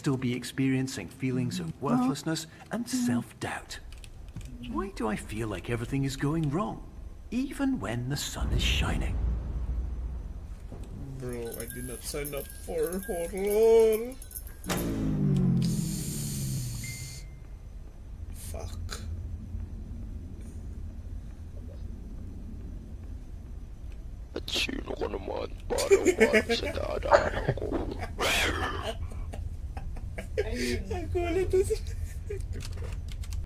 still be experiencing feelings of mm-hmm. worthlessness and mm-hmm. self-doubt. Why do I feel like everything is going wrong, even when the sun is shining? Bro, I did not sign up for horror. Fuck. At sino ko naman para umarap sa dadaan ako? Alkohol, das ist.